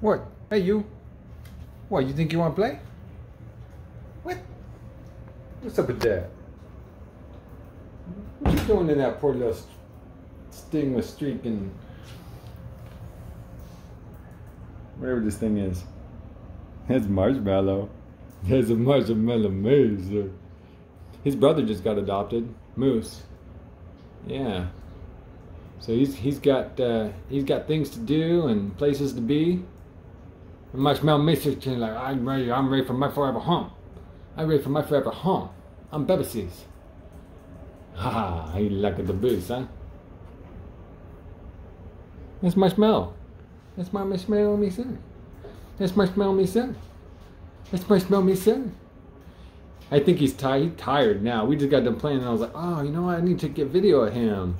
What? Hey, you. What, you think you want to play? What? What's up with that? What you doing in that poor little sting streak and whatever this thing is? It's marshmallow. There's a marshmallow maze. His brother just got adopted, Moose. Yeah. So he's he's got uh, he's got things to do and places to be. And Marshmallow Mr. like I'm ready. I'm ready for my forever home. I'm ready for my forever home. I'm Bebesis. Ha! He like the boost, huh? That's Marshmallow. That's my Marshmallow me. That's Marshmallow me son. That's Marshmallow me son. I think he's tired. tired now. We just got done playing, and I was like, oh, you know what? I need to get video of him.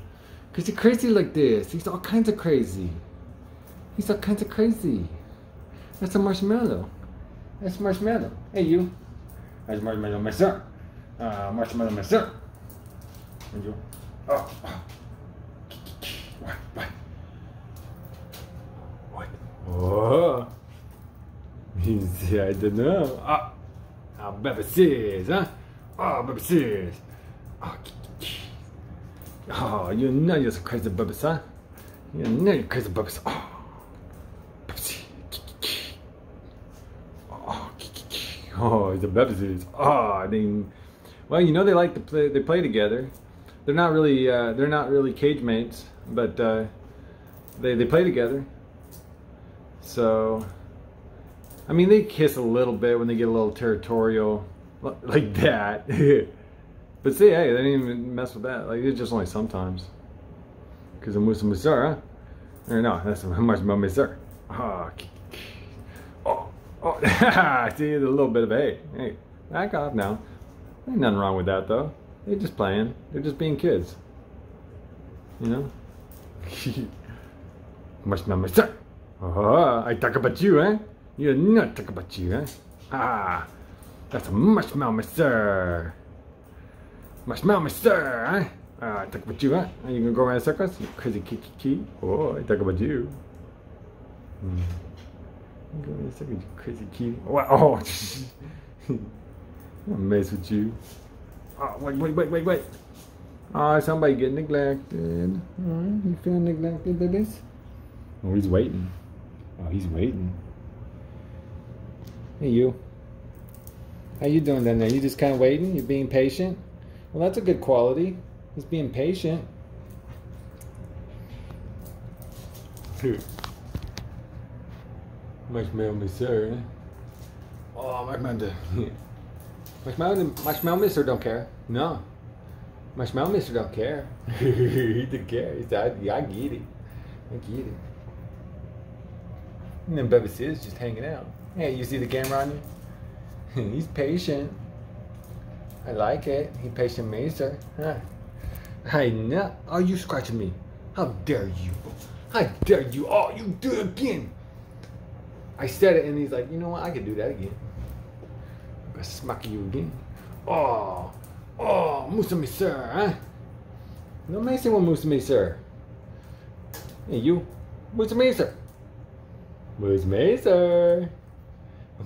Because he's crazy like this. He's all kinds of crazy. He's all kinds of crazy. That's a marshmallow. That's marshmallow. Hey, you. That's marshmallow, my sir. Uh, marshmallow, my sir. And you. Oh. oh. What? What? What? Oh. He's, I don't know. Ah. ah oh, Bubba says, huh? Oh, Bubba says. Oh, oh you know you're crazy, Bubba, huh? You know you're crazy. Oh. Oh, oh, the Bubba Oh, I mean, well, you know they like to play. They play together. They're not really. Uh, they're not really cage mates, but uh, they they play together. So I mean, they kiss a little bit when they get a little territorial, like that. but see, hey, they didn't even mess with that. Like, it's just only sometimes. Because I'm with Missouri, huh? Or no, that's much about Missouri. Oh, oh, see, a little bit of, hey, hey, back off now. Ain't nothing wrong with that, though. They're just playing. They're just being kids. You know? much about Missouri. Oh, I talk about you, eh? You're not talking about you, huh? Ah, that's a marshmallow, mister. Marshmallow, mister, huh? Ah, I talk about you, huh? Are you gonna go around in circles? You crazy kiki kiki. Oh, I talk about you. Go around in circles, you crazy kitty. What? Oh, I'm mess with you. Oh, wait, wait, wait, wait, wait. Oh, somebody getting neglected. Oh, you feel neglected, babies? Oh, he's waiting. Oh, he's waiting. Hey, you. How you doing down there? You just kind of waiting? You're being patient? Well, that's a good quality. Just being patient. Marshmallow Mister. Oh, Marshmallow. Marshmallow, Marshmallow Mister don't care. No. Marshmallow Mister don't care. he don't care. He said, I, I get it. I get it. And then Bubba is just hanging out. Hey, you see the camera on you? He's patient. I like it. He patient me, sir. Huh. I know. Are you scratching me? How dare you? How dare you? Oh, you do it again. I said it and he's like, you know what? I could do that again. I'm gonna smack you again. Oh, oh, Musa me, sir, huh? No me say what Musa me, sir. Hey, you. Musa me, sir. Musa me, sir.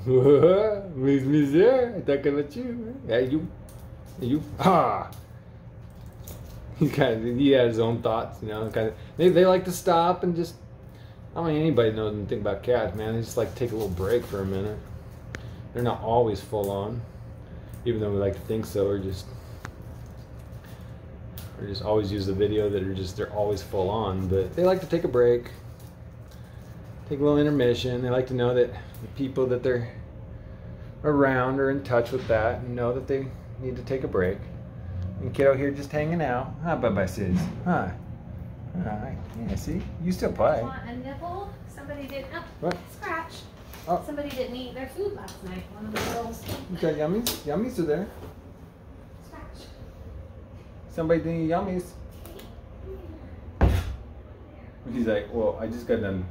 Miss Mister, I talking about you. Hey, you. Hey, you. Ah! He kind of, he has his own thoughts, you know. Kind of, they, they like to stop and just, I don't mean anybody knows anything about cats, man. They just like take a little break for a minute. They're not always full on, even though we like to think so, or just, or just always use the video that are just, they're always full on, but they like to take a break, take a little intermission. They like to know that the people that they're around are in touch with that and know that they need to take a break. And kiddo here just hanging out. Huh, Bye-bye, sis? Huh? Alright, yeah, see? You still play. Want a nibble? Somebody didn't, oh, what? scratch. Oh. Somebody didn't eat their food last night. One of the girls. You got yummies? Yummies are there. Scratch. Somebody didn't eat yummies. He's like, well, I just got done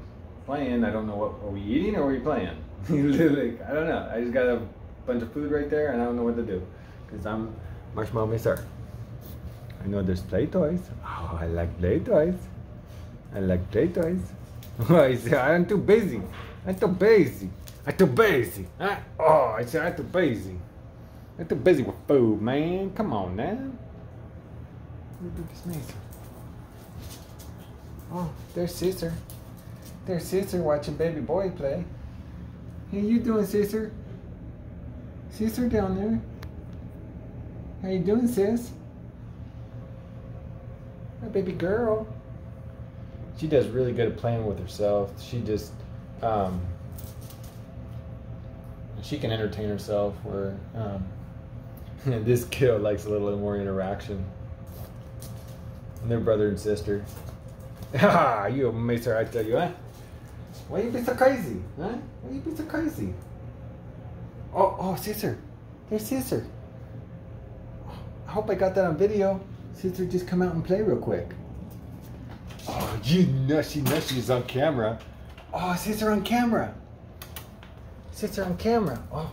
playing. I don't know what are we eating or are we playing? He's like, I don't know. I just got a bunch of food right there and I don't know what to do because I'm marshmallow mister. I know there's play toys. Oh, I like play toys. I like play toys. Oh, I said, I'm too busy. I'm too busy. I'm too busy. Oh, I said, I'm too busy. I'm too busy with food, man. Come on now. Oh, there's Sister. There's Sister watching baby boy play. How you doing, Sister? Sister down there. How you doing, sis? My baby girl. She does really good at playing with herself. She just, um, she can entertain herself. Where um, this kid likes a little more interaction. And they're brother and sister. Ah, you a mister, I tell you, huh? Why you be so crazy, huh? Why you be so crazy? Oh, oh, sister, there's sister. I hope I got that on video. Sister, just come out and play real quick. Oh, you know she knows she's on camera. Oh, sister on camera. Sister on camera. Oh,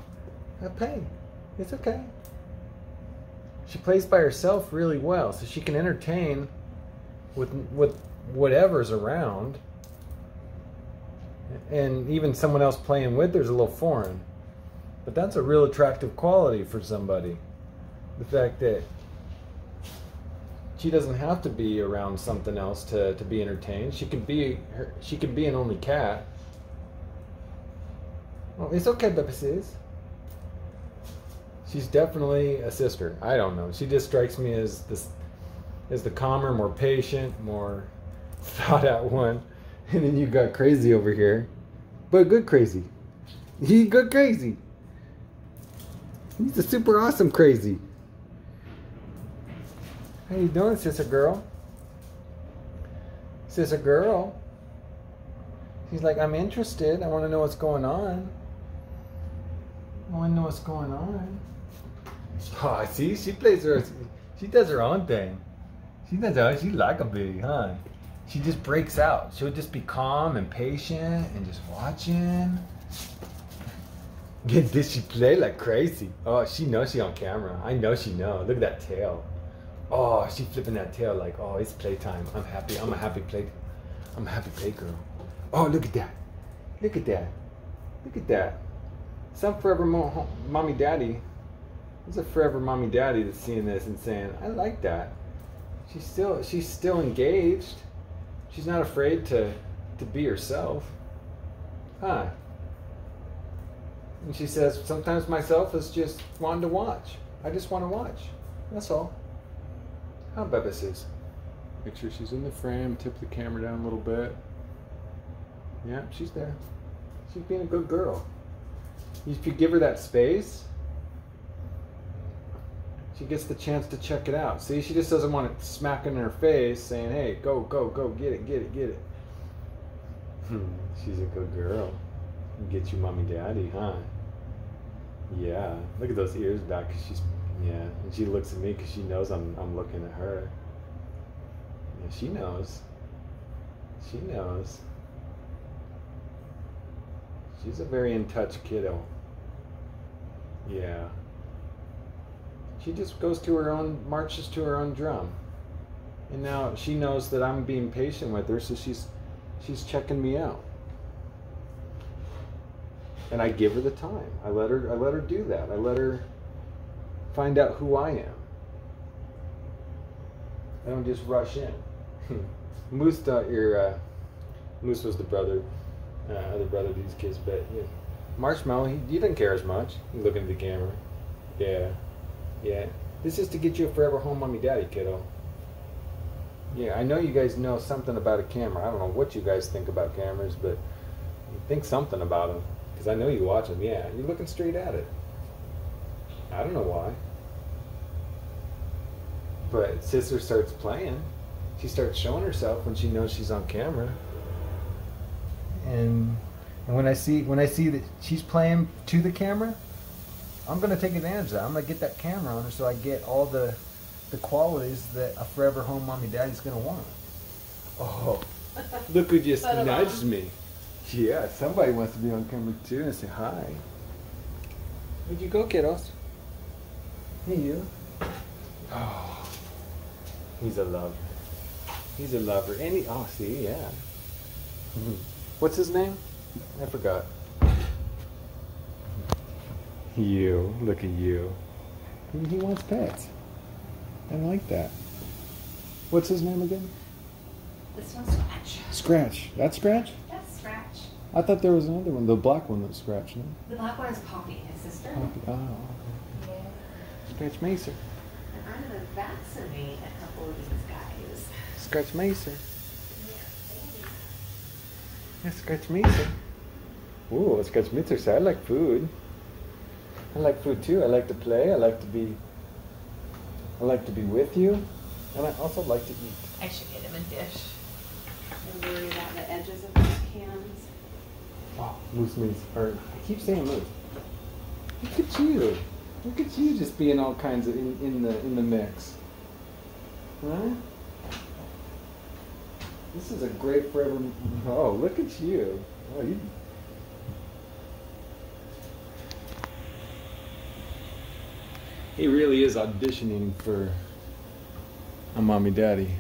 I play. It's okay. She plays by herself really well, so she can entertain with with whatever's around. And even someone else playing with her's a little foreign. But that's a real attractive quality for somebody. The fact that she doesn't have to be around something else to, to be entertained. She can be her, she can be an only cat. Well, it's okay, says. She's definitely a sister. I don't know. She just strikes me as this as the calmer, more patient, more thought out one. And then you got crazy over here. But good crazy. He good crazy. He's a super awesome crazy. How you doing, sister girl? Sister girl. She's like, I'm interested. I want to know what's going on. I want to know what's going on. Oh, see, she plays her. She does her own thing. She does. Her, she like a big, huh? She just breaks out. She'll just be calm and patient and just watching. This, she play like crazy. Oh, she knows she on camera. I know she know. Look at that tail. Oh, she flipping that tail like, oh, it's playtime. I'm happy. I'm a happy play. I'm a happy play girl. Oh, look at that. Look at that. Look at that. Some forever mo- mommy daddy. There's a forever mommy daddy that's seeing this and saying, I like that. She's still she's still engaged. She's not afraid to to be herself. Huh. And she says, sometimes myself is just wanting to watch. I just want to watch. That's all. How Beba is. Make sure she's in the frame, tip the camera down a little bit. Yeah, she's there. She's being a good girl. If you give her that space, she gets the chance to check it out. See, she just doesn't want it smacking in her face saying, hey, go, go, go, get it, get it, get it. Hmm, she's a good girl. Get you mommy daddy, huh? Yeah. Look at those ears back. Because she's, yeah. And she looks at me because she knows I'm, I'm looking at her. Yeah, she knows. She knows. She's a very in touch kiddo. Yeah. She just goes to her own, marches to her own drum. And now she knows that I'm being patient with her, so she's she's checking me out. And I give her the time. I let her I let her do that. I let her find out who I am. I don't just rush in. Moose thought your uh, Moose was the brother, uh, other brother to these kids, but yeah. Marshmallow, he, he didn't care as much. Looking at the camera. Yeah. Yeah. This is to get you a forever home mommy daddy, kiddo. Yeah, I know you guys know something about a camera. I don't know what you guys think about cameras, but think something about them. Because I know you watch them. Yeah, you're looking straight at it. I don't know why. But sister starts playing. She starts showing herself when she knows she's on camera. And and when I see when I see that she's playing to the camera, I'm gonna take advantage of that. I'm gonna get that camera on her so I get all the the qualities that a forever home mommy daddy's gonna want. Oh, look who just Put 'em nudged me. Yeah, somebody wants to be on camera too and say hi. Where'd you go, kiddos? Hey, you. Oh, he's a lover. He's a lover. And he, oh, see, yeah. What's his name? I forgot. You. Look at you. He he wants pets. I like that. What's his name again? This one's Scratch. Scratch. That's Scratch? That's Scratch. I thought there was another one, the black one that's Scratch. No? The black one is Poppy, his sister. Oh, Yeah. Scratch Macer. And I'm gonna vaccinate a couple of these guys. Scratch Macer. Yeah, Yeah, Scratch Macer. Ooh, Scratch Macer. So I like food. I like food too. I like to play. I like to be. I like to be with you, and I also like to eat. I should get him a dish. I'm worried about the edges of those cans. Oh, moose moose. Or I keep saying moose. Look at you. Look at you just being all kinds of in, in the in the mix. Huh? This is a great forever. Oh, look at you. Oh, you. He really is auditioning for a mommy daddy.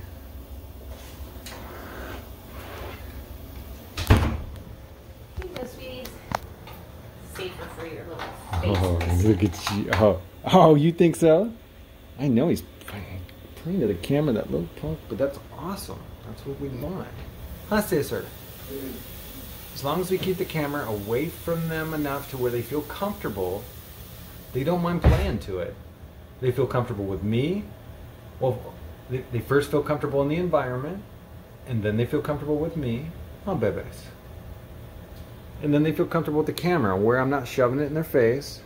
Here you go, sweeties. Safer for your little Oh, look at you. Oh, oh, you think so? I know he's pointing to the camera, that little punk, but that's awesome. That's what we want. Huh, sister? As long as we keep the camera away from them enough to where they feel comfortable, they don't mind playing to it. They feel comfortable with me. Well, they, they first feel comfortable in the environment, and then they feel comfortable with me. Oh, bebes. And then they feel comfortable with the camera where I'm not shoving it in their face.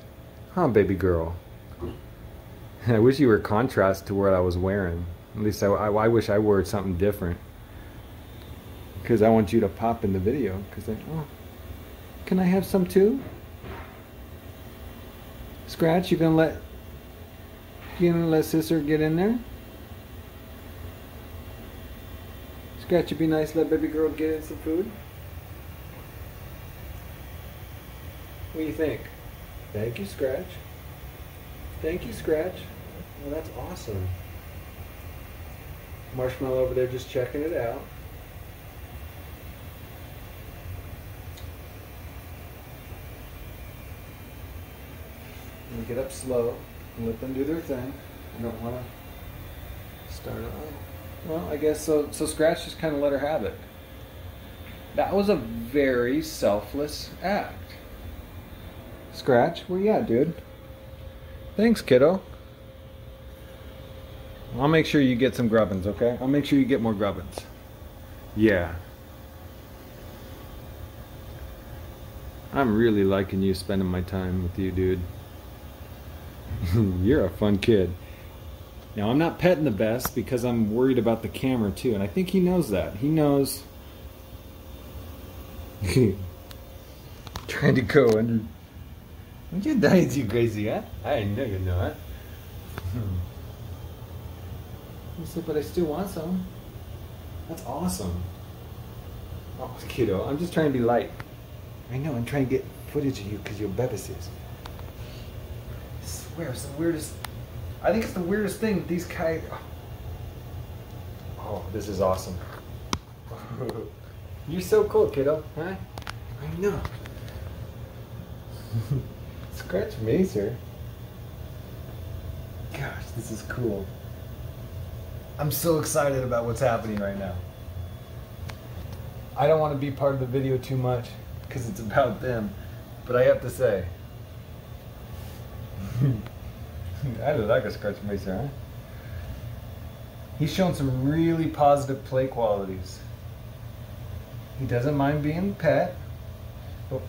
Huh, baby girl. I wish you were contrast to what I was wearing. At least I, I, I wish I wore something different. Because I want you to pop in the video. Because they, oh, can I have some too? Scratch, you gonna let, you gonna let sister get in there? Scratch, you be nice, let baby girl get in some food. What do you think? Thank you, Scratch. Thank you, Scratch. Well, that's awesome. Marshmallow over there just checking it out. And get up slow and let them do their thing. I don't want to start off. Well, I guess so. So Scratch just kind of let her have it. That was a very selfless act. Scratch, where you at, dude? Thanks, kiddo. I'll make sure you get some grubbins, okay? I'll make sure you get more grubbins. Yeah. I'm really liking you spending my time with you, dude. You're a fun kid. Now, I'm not petting the best because I'm worried about the camera, too, and I think he knows that. He knows. Trying to go under. You dying you crazy, huh? I know you're not. Hmm. You said, but I still want some. That's awesome. Oh, kiddo, I'm just trying to be light. I know, I'm trying to get footage of you because you're babysitters. I swear, it's the weirdest. I think it's the weirdest thing that these guys. Oh, this is awesome. You're so cool, kiddo, huh? I know. Scratch sir. Gosh, this is cool. I'm so excited about what's happening right now. I don't want to be part of the video too much because it's about them, but I have to say. I do like a Scratch Macer, huh? He's shown some really positive play qualities. He doesn't mind being pet, but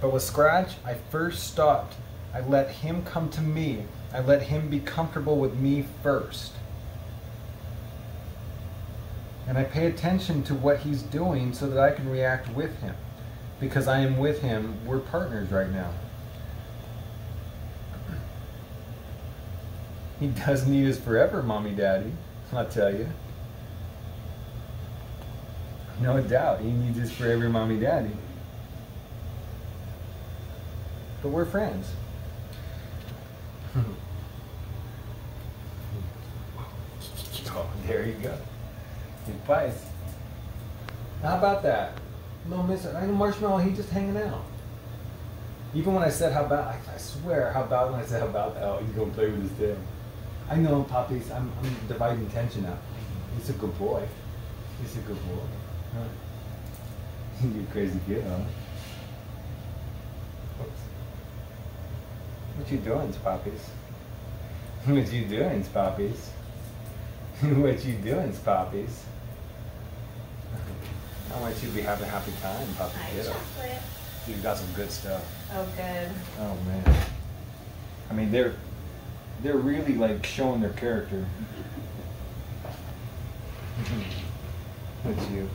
but with Scratch, I first stopped. I let him come to me. I let him be comfortable with me first. And I pay attention to what he's doing so that I can react with him. Because I am with him. We're partners right now. He does need his forever mommy daddy, I'll tell you. No doubt, he needs his forever mommy daddy. But we're friends. Hmm. oh, there you go. Good pies. How about that? No, Mister. I know Marshmallow. He just hanging out. Even when I said how about, I, I swear, how about when I said how about that? Oh, he's gonna play with his tail. I know, Poppies. I'm, I'm dividing tension now. He's a good boy. He's a good boy. Huh? you crazy kid, huh? What you doing, Poppies? What you doing, Poppies? what you doing, Poppies? I want you to be having a happy time, Poppy Hi, Kiddo. chocolate. You've got some good stuff. Oh, good. Oh man. I mean they're they're really like showing their character. That's you.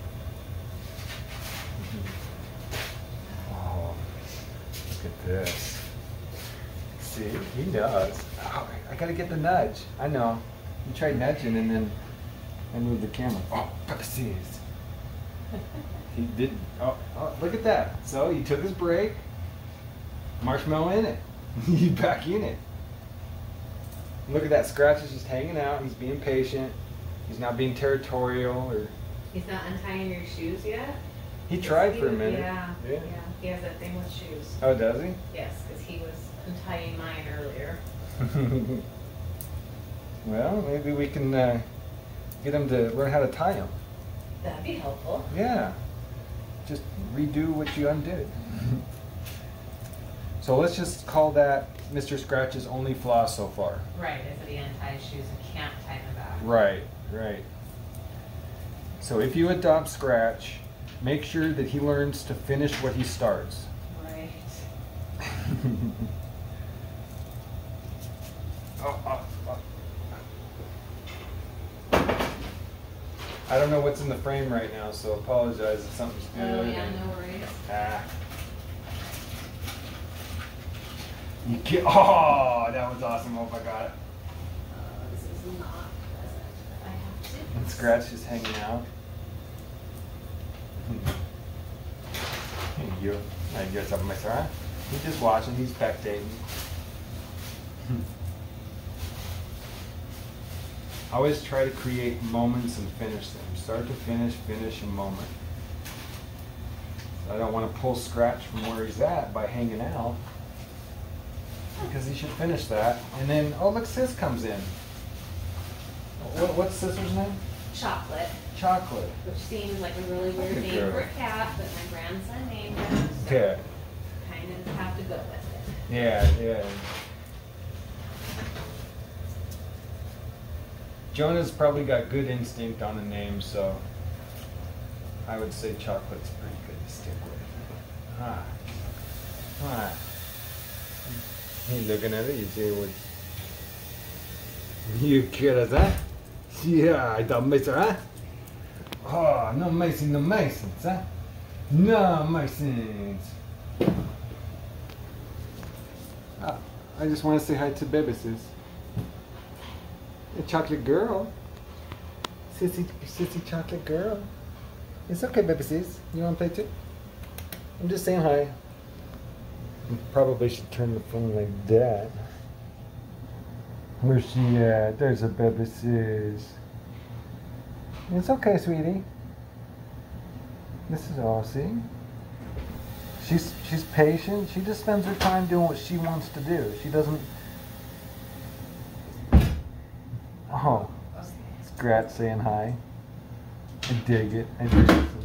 Oh, look at this. See, he does. Oh, I gotta get the nudge. I know. You tried nudging and then I moved the camera. Oh, Pepsi's. He did. Oh, oh, look at that. So he took his break. Marshmallow in it. He's back in it. Look at that. Scratch is just hanging out. He's being patient. He's not being territorial or. He's not untying your shoes yet? He tried for a minute. Yeah, Yeah. yeah. He has that thing with shoes. Oh, does he? Yes, because he was untying mine earlier. well, maybe we can uh, get him to learn how to tie them. That'd be helpful. Yeah. Just redo what you undid. so let's just call that Mr. Scratch's only flaw so far. Right, is that he unties shoes and can't tie them back. Right, right. So if you adopt Scratch, make sure that he learns to finish what he starts. Right. Oh, oh, oh. I don't know what's in the frame right now, so apologize if something's good. Oh, yeah, no worries. Ah. You get, oh, that was awesome. Hope I got it. Uh, this is not. I have to. And Scratch is hanging out. Thank you. I guess up my. He's just watching. He's spectating. I always try to create moments and finish them. Start to finish, finish a moment. I don't want to pull Scratch from where he's at by hanging out. Because he should finish that. And then, oh, look, Sis comes in. What, what's Sister's name? Chocolate, Chocolate. which seems like a really weird Good name girl. for a cat, but my grandson named him. so Okay. Kind of have to go with it. Yeah, yeah. Jonah's probably got good instinct on the name, so I would say chocolate's pretty good to stick with. Ah, huh. Ah. Huh. Hey, looking at it, you see what? You quieres, huh? Yeah, I don't miss her, huh? Oh, no Mason, no Masons, huh? No Masons. I just want to say hi to Bebesis. A chocolate girl. Sissy, sissy chocolate girl. It's okay, Bebesis. You want to play too? I'm just saying hi. You probably should turn the phone like that. Where's she at? There's a Bebesis. It's okay, sweetie. This is Aussie. She's she's patient. She just spends her time doing what she wants to do. She doesn't. Oh, Scratch saying hi. I dig it. I dig it.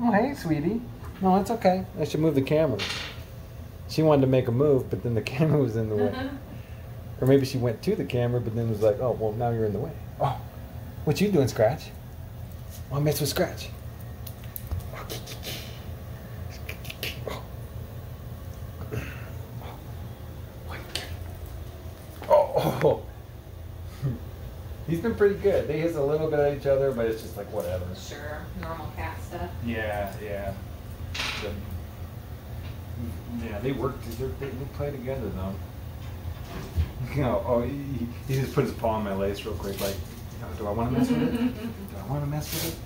Oh, hey, sweetie. No, it's okay. I should move the camera. She wanted to make a move, but then the camera was in the way. Or maybe she went to the camera, but then was like, oh, well, now you're in the way. Oh, what you doing, Scratch? Oh, Want to mess with Scratch? Oh, oh. He's been pretty good. They hiss a little bit at each other, but it's just like whatever. Sure, normal cat stuff. Yeah, yeah. The- yeah, they work. They, they play together though. You know, oh, he, he just put his paw on my lace real quick, like, "Oh, do I want to mess with it? Do I want to mess with it?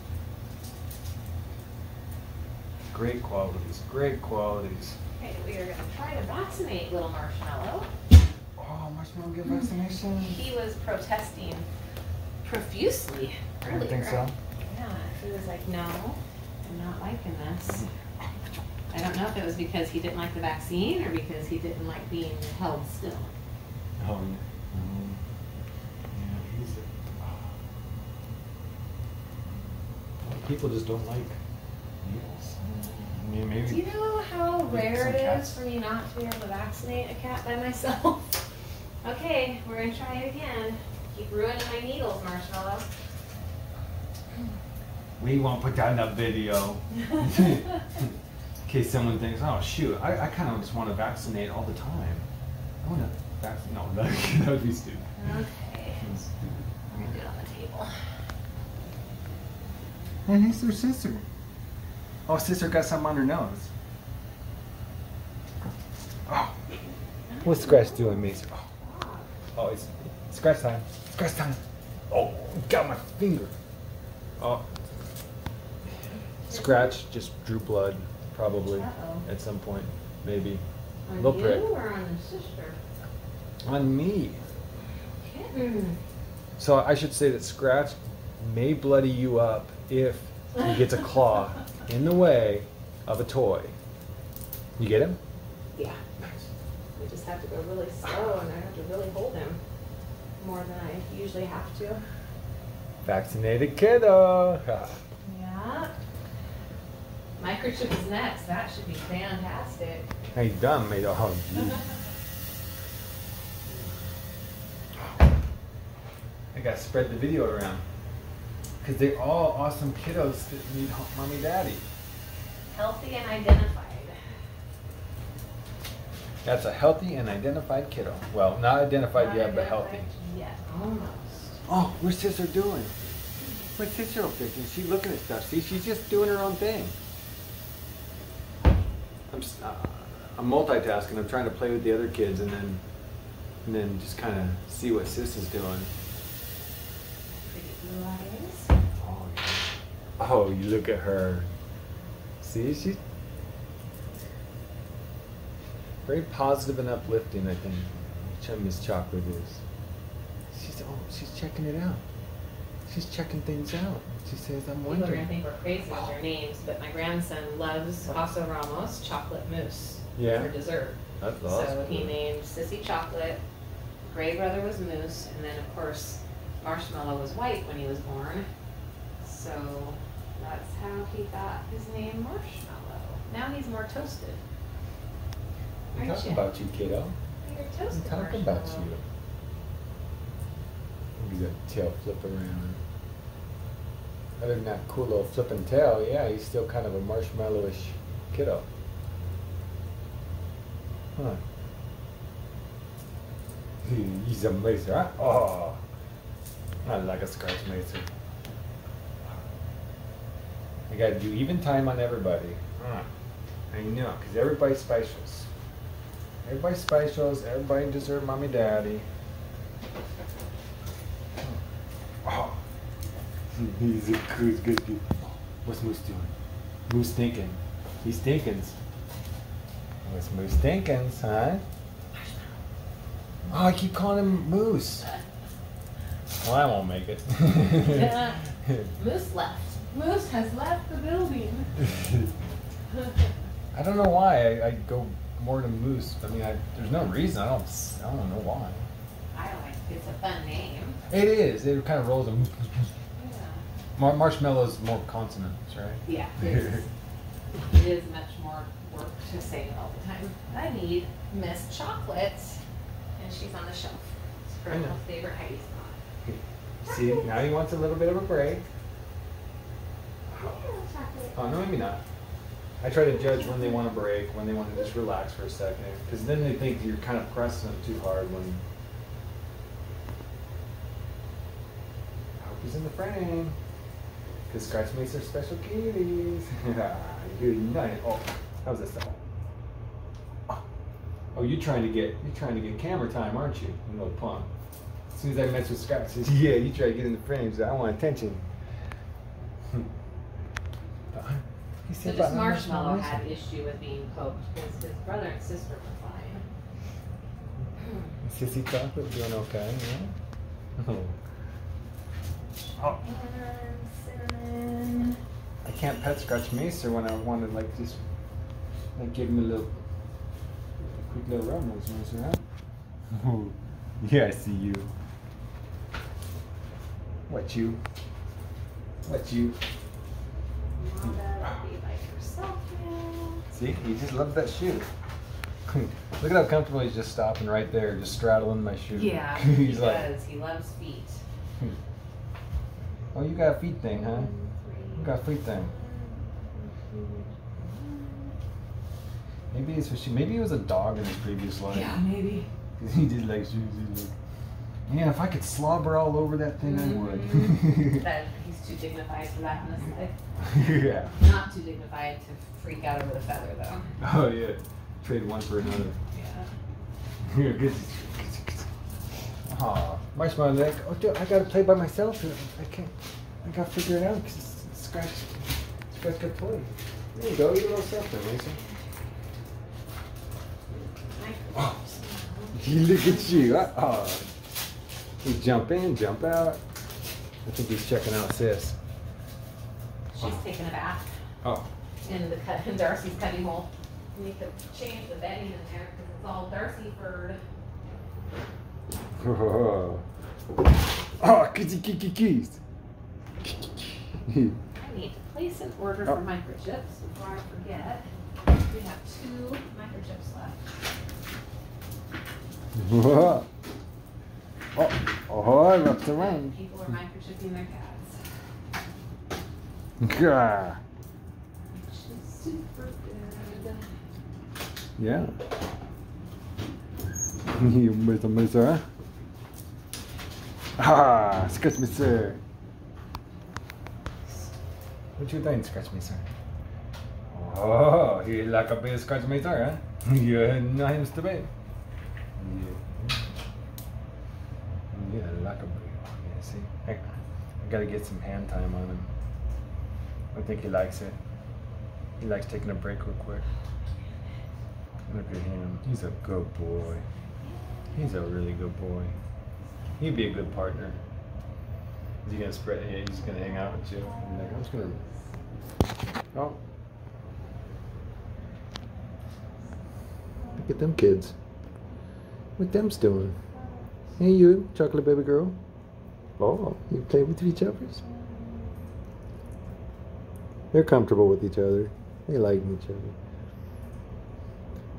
Great qualities. Great qualities. Okay, we are gonna try to vaccinate little Marshmallow. Oh, Marshmallow get vaccination. He was protesting profusely I earlier. don't think so. Yeah. He was like, no, I'm not liking this. I don't know if it was because he didn't like the vaccine or because he didn't like being held still. Oh, um, yeah, he's. A, people just don't like needles. I mean, maybe. Do you know how rare it is cats. for me not to be able to vaccinate a cat by myself? okay, we're gonna try it again. Keep ruining my needles, Marshmallow. We won't put that in a video. In case someone thinks, oh shoot, I, I kind of just want to vaccinate all the time. I want to vaccinate. No, that, that would be stupid. okay, That's stupid. I'm gonna do it on the table. And he's their sister. Oh, sister got something on her nose. Oh. What's Scratch doing, Mason? Oh, oh it's Scratch time. Scratch time. Oh, got my finger. Oh. Scratch just drew blood, probably, Uh-oh. at some point. Maybe. On Little you prick. or on the sister? On me. Kitten. So I should say that Scratch may bloody you up if he gets a claw in the way of a toy. You get him? Yeah. Nice. We just have to go really slow and I have to really hold him more than I usually have to. Vaccinated kiddo. Yeah. Microchip is next. That should be fantastic. How you done, mate? Oh. I gotta spread the video around. Because they're all awesome kiddos that need mommy daddy. Healthy and identified. That's a healthy and identified kiddo. Well, not identified Not yet, but healthy. identified Yet, almost. Oh, what's sister doing? What's sister up there? Is she looking at stuff? See, she's just doing her own thing. I'm, s- uh, I'm multitasking. I'm trying to play with the other kids and then, and then just kind of see what sis is doing. Pretty blue eyes. Oh, yeah. oh, you look at her. See, she's very positive and uplifting. I think, which Miss Chocolate is. She's oh, she's checking it out. She's checking things out. She says, "I'm People are wondering." gonna think we're crazy with their names, but my grandson loves oh. Paso Ramos chocolate mousse Yeah. for dessert. That's So he named Sissy Chocolate, Gray Brother was Moose, and then of course Marshmallow was white when he was born. So that's how he got his name Marshmallow. Now he's more toasted. I'm talking you? about you, kiddo. I'm talking about you. Look at that tail flip around. Other than that cool little flipping tail, yeah, he's still kind of a marshmallowish kiddo. Huh. He's a macer, huh? Oh, I like a scratch macer. I gotta do even time on everybody. Huh. I know, because everybody's specials. Everybody's specials, everybody deserve mommy daddy. Oh. He's a who's good dude. What's Moose doing? Moose thinking. He's thinking. What's Moose thinking, huh? Oh, I keep calling him Moose. Well, I won't make it. Yeah. Moose left. Moose has left the building. I don't know why I, I go more to Moose. I mean, I, there's no reason. I don't. s- I don't know why. I don't like it's a fun name. It is. It kind of rolls. A moose, moose, moose. Yeah. Mar- marshmallows more consonants, right? Yeah, it's, much more work to say it all the time. I need Miss Chocolate, and she's on the shelf. It's her I know. little favorite hiding spot. See, now he wants a little bit of a break. Oh, no, maybe not. I try to judge when they want to break, when they want to just relax for a second, because then they think you're kind of pressing them too hard when. I hope he's in the frame. Because Scratch makes their special kitties. Good night. Oh, how's this stuff? Oh. oh, you're trying to get you're trying to get camera time, aren't you? You little punk. As soon as I mess with Scratch, says, yeah, you try to get in the frames. I want attention. But I- he So said just Marshmallow marshmallows. had issue with being poked because his brother and sister were fine. Sissy chocolate doing okay, yeah? Oh. oh. And cinnamon. I can't pet scratch Macer when I want to like just like give him a little a quick little rub nose Macer, huh? Oh, yeah, I see you. What you? What you? Mama, See, he just loves that shoe. Look at how comfortable he's just stopping right there, just straddling my shoe. Yeah, he he's like. He loves feet. oh, you got a feet thing, huh? You got a feet thing. Maybe it's a shoe. Maybe he was a dog in his previous life. Yeah, maybe. 'Cause he did like shoes. Man, if I could slobber all over that thing, I Mhm. would. too dignified for that in yeah. Not too dignified to freak out over the feather, though. Oh yeah. Trade one for another. Yeah. Yeah, good. Aw, marshmallow leg. Oh, dude, I gotta play by myself. I can't. I gotta figure it out because Scratch, Scratch got play. There you go. Eat a little something, Mason. Oh, look at you. Oh, you jump in, jump out. I think he's checking out sis. She's taking a bath Oh, in the cut in Darcy's cubby hole. We need to change the bedding in there because it's all Darcy furred. oh, oh, kitty, kitty, keys. I need to place an order Oh. for microchips before I forget. We have two microchips left. oh, oh, I wrapped around. People are microchipping their cats. Gah. Yeah. You Mr. Mr. Ah, scratch me, sir. What you think, scratch me, sir? Oh, he like a big scratch me, sir, huh? You know him to be. Yeah, like a big. Yeah, see, I, I gotta get some hand time on him. I think he likes it. He likes taking a break real quick. Look at him. He's a good boy. He's a really good boy. He'd be a good partner. Is he gonna spread? Yeah, he's gonna hang out with you. I'm like, I'm just gonna. Oh. Look at them kids. What them's doing? Hey, you, chocolate baby girl. Oh, you play with each others. They're comfortable with each other. They like each other.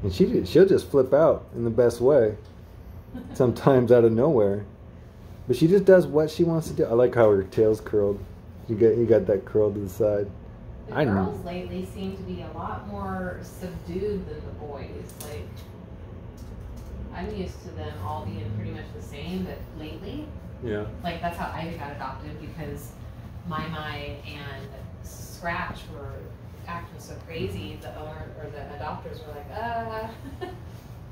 And she she'll just flip out in the best way. Sometimes out of nowhere. But she just does what she wants to do. I like how her tail's curled. You got you got that curl to the side. The I know. girls lately seem to be a lot more subdued than the boys. Like, I'm used to them all being pretty much the same, but lately, Yeah. like that's how Ivy got adopted because My My and Scratch were acting so crazy. The owner or the adopters were like, uh,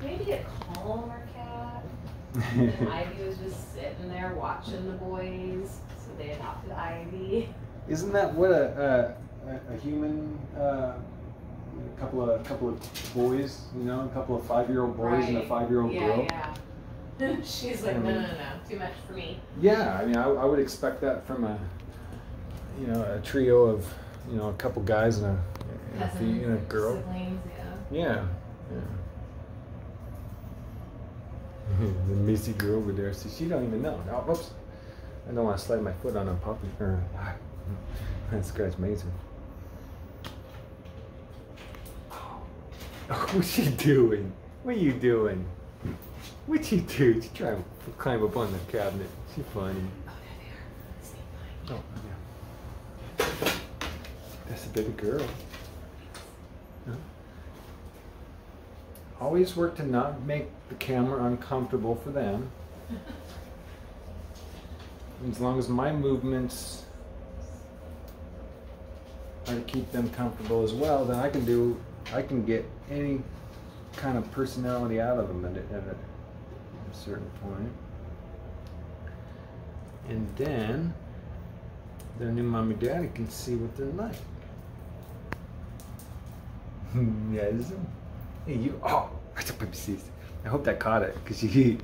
maybe a calmer cat. And Ivy was just sitting there watching the boys, so they adopted Ivy. Isn't that what a a, a human uh, a couple of couple of boys, you know, a couple of five year old boys and a five year old yeah, girl? Yeah, She's like, I no, mean- no, no, no, too much for me. Yeah, I mean, I, I would expect that from a you know a trio of you know a couple guys and a and a, and a girl. siblings, yeah. Yeah, yeah. the Missy girl over there, see, she don't even know. Oh, whoops. I don't want to slide my foot on a puppy or scratch Mason. Oh, what's she doing? What are you doing? What you do? She try to climb up on the cabinet. She funny. Oh, there they are. Oh, yeah. That's a baby girl. Huh? Always work to not make the camera uncomfortable for them. As long as my movements are to keep them comfortable as well, then I can do, I can get any kind of personality out of them at a, at a, certain point. And then their new mommy daddy can see what they're like. yes. Hey, you. Oh, a baby sis. I hope that caught it because she,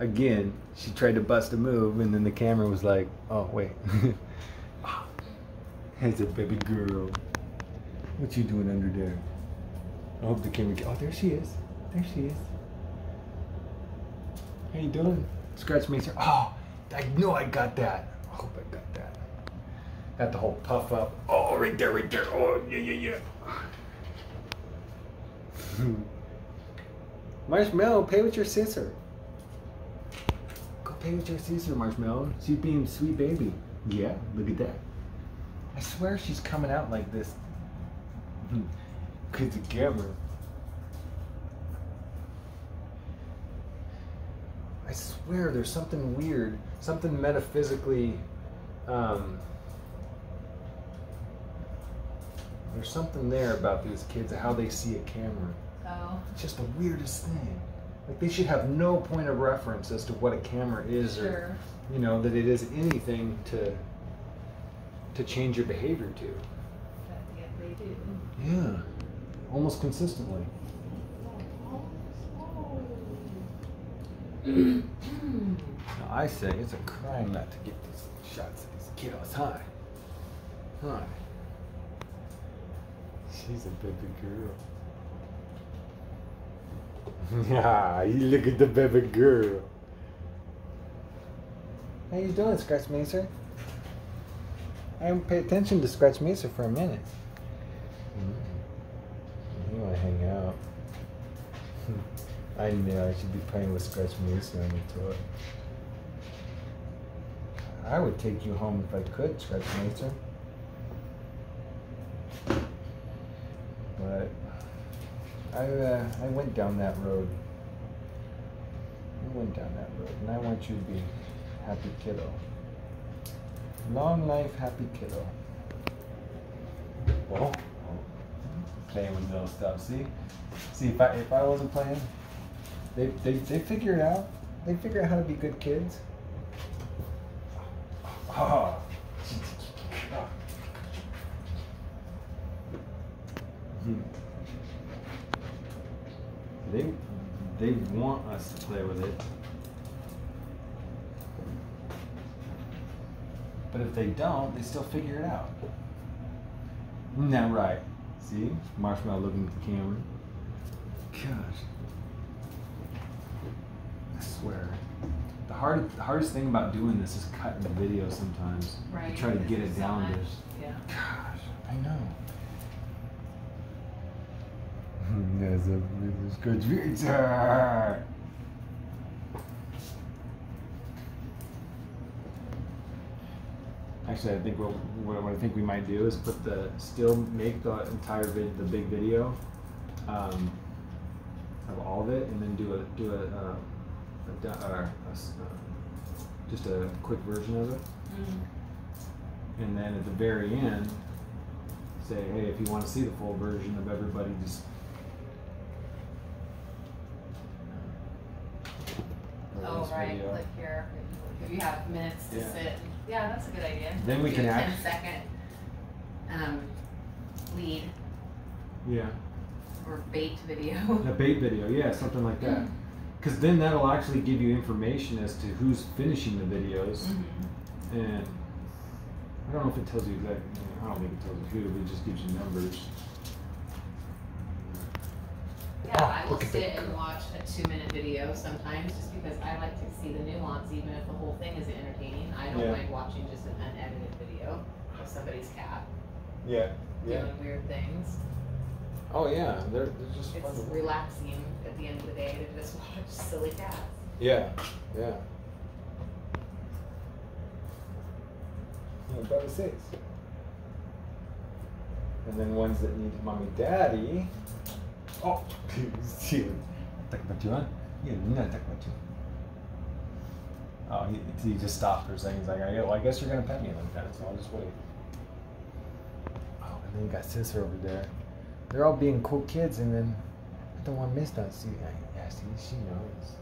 again, she tried to bust a move and then the camera was like, oh, wait. Ah. Here's a baby girl. What you doing under there? I hope the camera. Oh, there she is. There she is. How you doing? Scratch me, sir. Oh, I know I got that. I hope I got that. Got the whole puff up. Oh, right there, right there. Oh, yeah, yeah, yeah. Marshmallow, pay with your sister. Go pay with your sister, Marshmallow. She's being sweet baby. Yeah, look at that. I swear she's coming out like this. Cause the camera. I swear there's something weird, something metaphysically. Um, there's something there about these kids, how they see a camera. Oh. It's just the weirdest thing. Like they should have no point of reference as to what a camera is, or you know that it is anything to to change your behavior to. But yet they do. Yeah, almost consistently. I say it's a crime not to get these shots of these kiddos. Hi. Huh? She's a baby girl. yeah, you look at the baby girl. How you doing, Scratch Macer? I haven't pay attention to Scratch Macer for a minute. You want to hang out. I knew I should be playing with Scratch Macer on the tour. I would take you home if I could, Scratch Mason. But I, uh, I went down that road. I went down that road, and I want you to be happy kiddo. Long life, happy kiddo. Whoa. Playing with little stuff. See, see if I if I wasn't playing, they they they figure it out. They figure out how to be good kids. Oh. Hmm. They they want us to play with it. But if they don't, they still figure it out. Isn't right? See? Marshmallow looking at the camera. Gosh. I. The hard the hardest thing about doing this is cutting the video sometimes. Right. To try to get it so down much. to Yeah. Gosh, I know. There's a there's good pizza. Actually, I think what, what, what I think we might do is put the still make the entire vid the big video um, of all of it, and then do a do a, uh, a, do- or a s- uh, just a quick version of it Mm. and then at the very end say hey if you want to see the full version of everybody just Oh, right, video. click here, if you have minutes to Yeah. sit, yeah, that's a good idea. Then we Do can a act- Ten second, um, lead yeah or bait video. a bait video yeah something like that because then that'll actually give you information as to who's finishing the videos Mhm. and I don't know if it tells you exactly I don't think it tells you who but it just gives you numbers Yeah, Oh, I will sit and watch a two minute video sometimes just because I like to see the nuance even if the whole thing is entertaining. I don't Yeah. mind watching just an unedited video of somebody's cat yeah doing weird things. Oh yeah they're, they're just fun It's relaxing at the end of the day to just watch silly cats. Yeah, yeah. Yeah, about six. And then ones that need mommy daddy. Oh, see, talk about you, huh? Yeah, no, talk about you. Oh, he, he just stopped for a second. He's like, I, well, I guess you're gonna pet me like that, so I'll just wait. Oh, and then you got sister over there. They're all being cool kids, and then I don't want to miss that. See, I, yeah, see, she knows.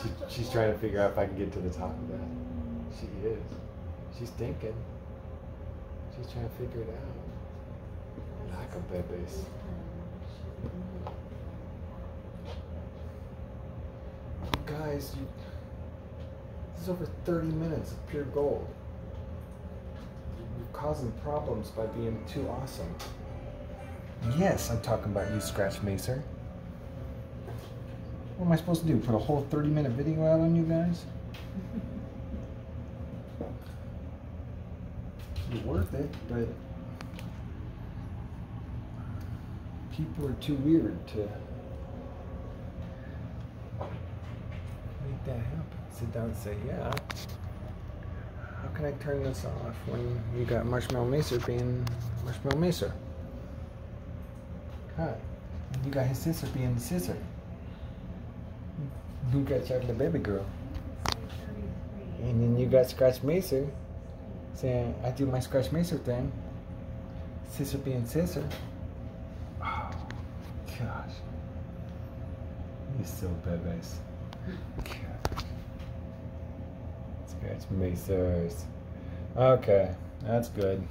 She, she, she's trying to figure out if I can get to the top of that. She is. She's thinking. She's trying to figure it out. Like a babies. Guys, you, this is over 30 minutes of pure gold. You're causing problems by being too awesome. Yes, I'm talking about you, Scratch Macer. What am I supposed to do? Put a whole 30 minute video out on you guys? It's worth it, but people are too weird to make that happen. Sit down and say, yeah. How can I turn this off when you got Marshmallow Macer being Marshmallow Macer? And you got his sister being the sister. You got Chocolate Baby Girl. And then you got Scratch Macer saying, I do my Scratch Macer thing. Sister being sister. Oh, gosh. You're so badass. Gosh. Scratch Macers. Okay, that's good.